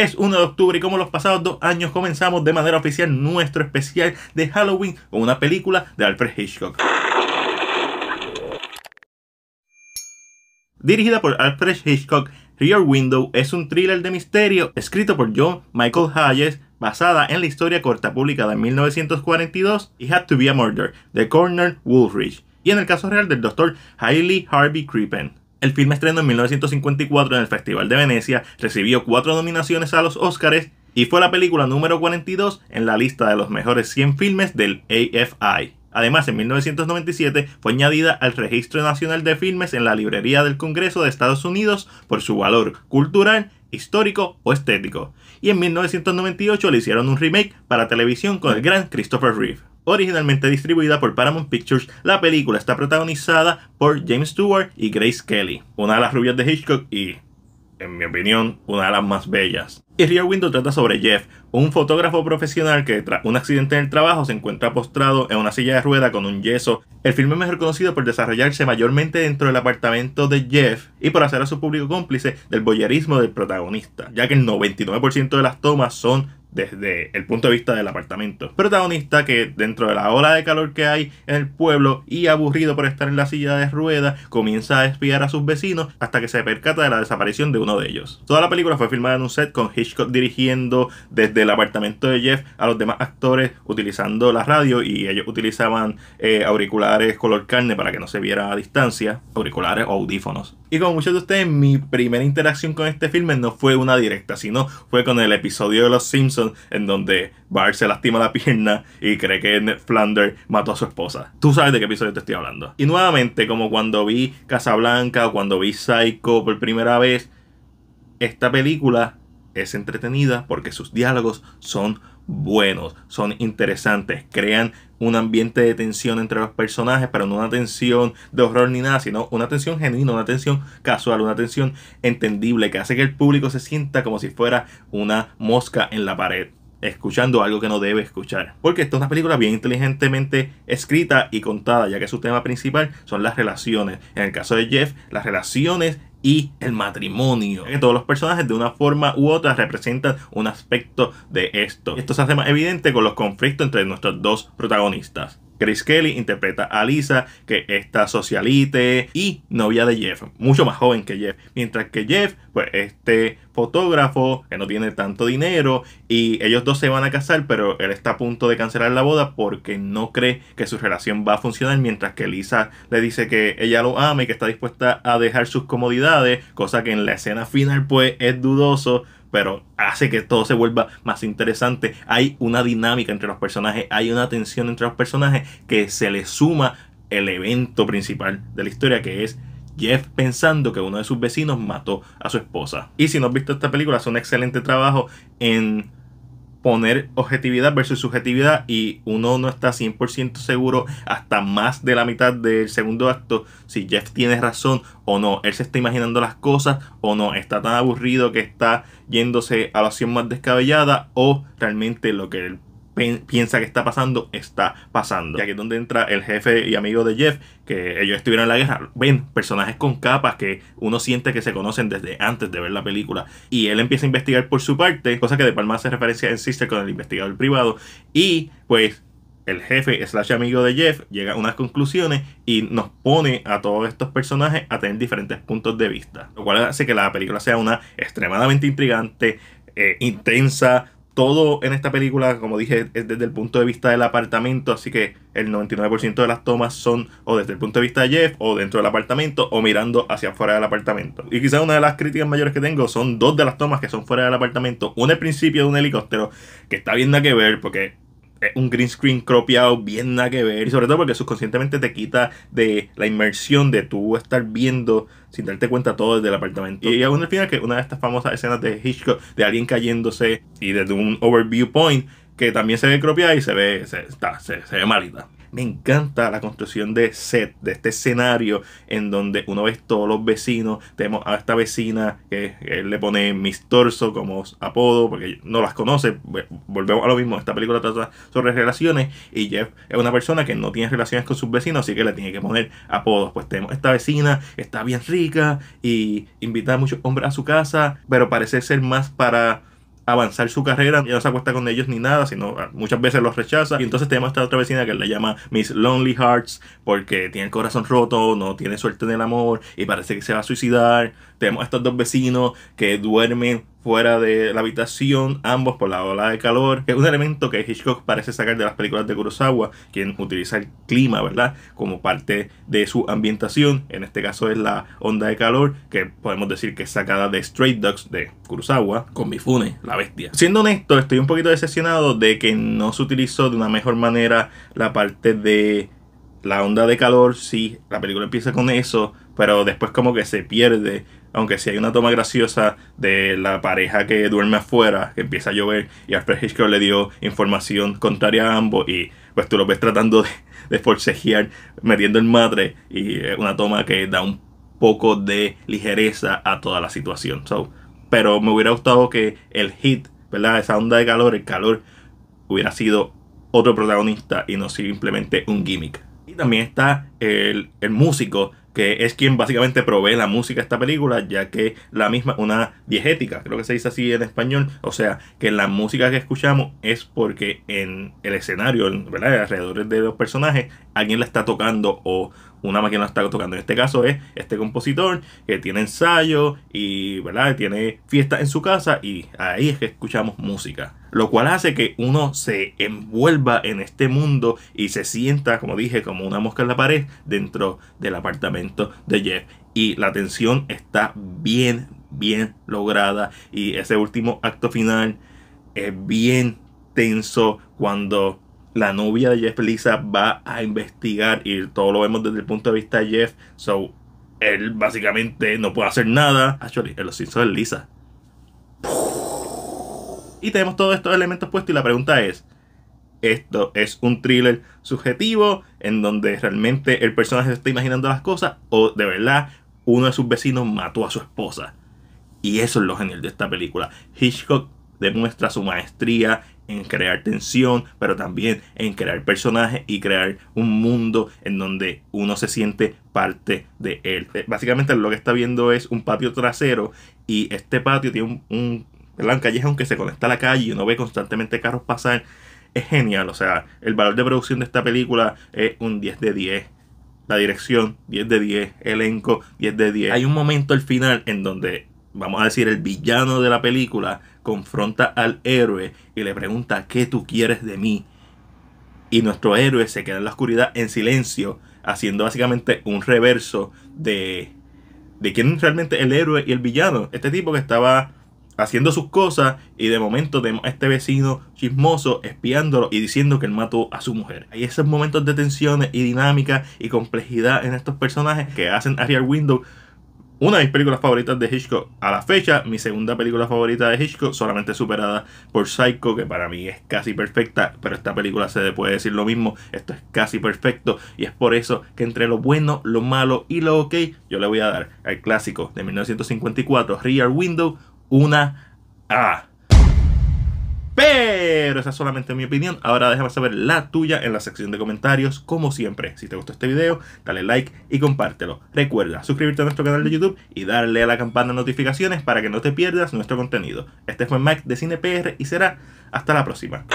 Es 1 de octubre y como los pasados dos años comenzamos de manera oficial nuestro especial de Halloween con una película de Alfred Hitchcock. Dirigida por Alfred Hitchcock, Rear Window es un thriller de misterio escrito por John Michael Hayes basada en la historia corta publicada en 1942 y Had to Be a Murder de Corner Woolrich y en el caso real del Dr. Hailey Harvey Crippen. El filme estrenó en 1954 en el Festival de Venecia, recibió cuatro nominaciones a los Oscars y fue la película número 42 en la lista de los mejores 100 filmes del AFI. Además, en 1997 fue añadida al Registro Nacional de Filmes en la Librería del Congreso de Estados Unidos por su valor cultural, histórico o estético. Y en 1998 le hicieron un remake para televisión con el gran Christopher Reeve. Originalmente distribuida por Paramount Pictures, la película está protagonizada por James Stewart y Grace Kelly, una de las rubias de Hitchcock y, en mi opinión, una de las más bellas. Y Rear Window trata sobre Jeff, un fotógrafo profesional que tras un accidente en el trabajo se encuentra postrado en una silla de rueda con un yeso. El filme es mejor conocido por desarrollarse mayormente dentro del apartamento de Jeff y por hacer a su público cómplice del boyerismo del protagonista, ya que el 99% de las tomas son desde el punto de vista del apartamento. Protagonista que dentro de la ola de calor que hay en el pueblo y aburrido por estar en la silla de ruedas, comienza a espiar a sus vecinos hasta que se percata de la desaparición de uno de ellos. Toda la película fue filmada en un set con Hitchcock dirigiendo desde el apartamento de Jeff a los demás actores utilizando la radio y ellos utilizaban eh, auriculares color carne para que no se viera a distancia, auriculares o audífonos. Y como muchos de ustedes, mi primera interacción con este filme no fue una directa, sino fue con el episodio de Los Simpsons en donde Bart se lastima la pierna y cree que Ned Flanders mató a su esposa. Tú sabes de qué episodio te estoy hablando. Y nuevamente, como cuando vi Casablanca o cuando vi Psycho por primera vez, esta película es entretenida porque sus diálogos son buenos, son interesantes, crean un ambiente de tensión entre los personajes, pero no una tensión de horror ni nada, sino una tensión genuina, una tensión casual, una tensión entendible que hace que el público se sienta como si fuera una mosca en la pared escuchando algo que no debe escuchar. Porque esta es una película bien inteligentemente escrita y contada, ya que su tema principal son las relaciones. En el caso de Jeff, las relaciones y el matrimonio. Todos los personajes de una forma u otra representan un aspecto de esto. Esto se hace más evidente con los conflictos entre nuestros dos protagonistas. Grace Kelly interpreta a Lisa, que está socialite y novia de Jeff, mucho más joven que Jeff. Mientras que Jeff, pues este fotógrafo que no tiene tanto dinero y ellos dos se van a casar, pero él está a punto de cancelar la boda porque no cree que su relación va a funcionar, mientras que Lisa le dice que ella lo ama y que está dispuesta a dejar sus comodidades, cosa que en la escena final pues es dudoso pero hace que todo se vuelva más interesante. Hay una dinámica entre los personajes, hay una tensión entre los personajes que se le suma el evento principal de la historia que es Jeff pensando que uno de sus vecinos mató a su esposa. Y si no has visto esta película, hace un excelente trabajo en poner objetividad versus subjetividad y uno no está 100% seguro hasta más de la mitad del segundo acto si Jeff tiene razón o no. Él se está imaginando las cosas o no. Está tan aburrido que está yéndose a la acción más descabellada o realmente lo que él piensa que está pasando, está pasando. Y aquí es donde entra el jefe y amigo de Jeff, que ellos estuvieron en la guerra. Ven, personajes con capas que uno siente que se conocen desde antes de ver la película. Y él empieza a investigar por su parte, cosa que de Palma hace referencia en Sister con el investigador privado. Y pues el jefe slash amigo de Jeff llega a unas conclusiones y nos pone a todos estos personajes a tener diferentes puntos de vista. Lo cual hace que la película sea una extremadamente intrigante, eh, intensa, todo en esta película, como dije, es desde el punto de vista del apartamento, así que el 99% de las tomas son o desde el punto de vista de Jeff, o dentro del apartamento, o mirando hacia afuera del apartamento. Y quizás una de las críticas mayores que tengo son dos de las tomas que son fuera del apartamento. Una al principio de un helicóptero, que está bien nada que ver, porque un green screen cropiado bien nada que ver. Y sobre todo porque subconscientemente te quita de la inmersión de tú estar viendo sin darte cuenta todo desde el apartamento. Y aún al final que una de estas famosas escenas de Hitchcock de alguien cayéndose y desde un overview point que también se ve cropiada y se ve, se, está, se ve malita me encanta la construcción de set, de este escenario en donde uno ve todos los vecinos. Tenemos a esta vecina que él le pone Miss Torso como apodo porque no las conoce. Volvemos a lo mismo. Esta película trata sobre relaciones y Jeff es una persona que no tiene relaciones con sus vecinos, así que le tiene que poner apodos. Pues tenemos esta vecina, está bien rica y invita a muchos hombres a su casa, pero parece ser más para avanzar su carrera. Ya no se acuesta con ellos ni nada, sino ah, muchas veces los rechaza. Y entonces tenemos esta otra vecina que le llama Miss Lonely Hearts porque tiene el corazón roto, no tiene suerte en el amor y parece que se va a suicidar. Tenemos a estos dos vecinos que duermen fuera de la habitación, ambos por la ola de calor, que es un elemento que Hitchcock parece sacar de las películas de Kurosawa, quien utiliza el clima, ¿verdad? Como parte de su ambientación, en este caso es la onda de calor, que podemos decir que es sacada de Straight Dogs de Kurosawa, con Mifune, la bestia. Siendo honesto, estoy un poquito decepcionado de que no se utilizó de una mejor manera la parte de la onda de calor, sí, la película empieza con eso, pero después como que se pierde aunque si hay una toma graciosa de la pareja que duerme afuera, que empieza a llover, y Alfred Hitchcock le dio información contraria a ambos, y pues tú lo ves tratando de, forcejear, metiendo el madre, y una toma que da un poco de ligereza a toda la situación. pero me hubiera gustado que el hit, ¿verdad? Esa onda de calor, el calor, hubiera sido otro protagonista y no simplemente un gimmick. Y también está el, el músico que es quien básicamente provee la música de esta película, ya que la misma, una diegética, creo que se dice así en español, o sea, que la música que escuchamos es porque en el escenario, ¿verdad? alrededor de los personajes, alguien la está tocando o una máquina está tocando. En este caso es este compositor que tiene ensayo y ¿verdad? tiene fiesta en su casa y ahí es que escuchamos música. Lo cual hace que uno se envuelva en este mundo y se sienta, como dije, como una mosca en la pared dentro del apartamento de Jeff. Y la tensión está bien, bien lograda. Y ese último acto final es bien tenso cuando la novia de Jeff Lisa va a investigar y todo lo vemos desde el punto de vista de Jeff. So, él básicamente no puede hacer nada. Actually, en los es Lisa. Y tenemos todos estos elementos puestos y la pregunta es, ¿esto es un thriller subjetivo en donde realmente el personaje se está imaginando las cosas o de verdad uno de sus vecinos mató a su esposa? Y eso es lo genial de esta película. Hitchcock demuestra su maestría en crear tensión, pero también en crear personajes y crear un mundo en donde uno se siente parte de él. Eh, básicamente lo que está viendo es un patio trasero y este patio tiene un, un, un callejón que se conecta a la calle y uno ve constantemente carros pasar. Es genial, o sea, el valor de producción de esta película es un 10 de 10. La dirección, 10 de 10. Elenco, 10 de 10. Hay un momento al final en donde, vamos a decir, el villano de la película confronta al héroe y le pregunta ¿qué tú quieres de mí? Y nuestro héroe se queda en la oscuridad en silencio, haciendo básicamente un reverso de, de quién es realmente el héroe y el villano. Este tipo que estaba haciendo sus cosas y de momento tenemos a este vecino chismoso espiándolo y diciendo que él mató a su mujer. Hay esos momentos de tensiones y dinámica y complejidad en estos personajes que hacen a Rear Window una de mis películas favoritas de Hitchcock a la fecha, mi segunda película favorita de Hitchcock, solamente superada por Psycho, que para mí es casi perfecta, pero esta película se puede decir lo mismo, esto es casi perfecto, y es por eso que entre lo bueno, lo malo y lo ok, yo le voy a dar al clásico de 1954, Rear Window, una A. Pero esa es solamente mi opinión. Ahora déjame saber la tuya en la sección de comentarios. Como siempre, si te gustó este video, dale like y compártelo. Recuerda suscribirte a nuestro canal de YouTube y darle a la campana de notificaciones para que no te pierdas nuestro contenido. Este fue Mike de CinePR y será hasta la próxima.